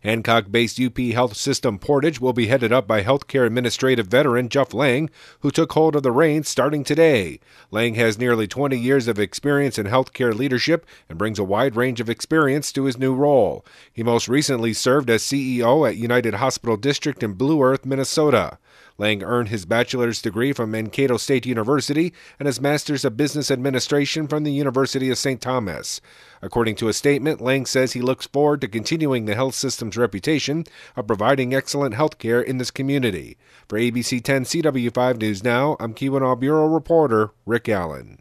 Hancock based UP Health System Portage will be headed up by healthcare administrative veteran Jeff Lang, who took hold of the reins starting today. Lang has nearly 20 years of experience in healthcare leadership and brings a wide range of experience to his new role. He most recently served as CEO at United Hospital District in Blue Earth, Minnesota. Lang earned his bachelor's degree from Mankato State University and his master's of business administration from the University of St. Thomas. According to a statement, Lang says he looks forward to continuing the health system's reputation of providing excellent health care in this community. For ABC 10 CW5 News Now, I'm Keweenaw Bureau reporter Rick Allen.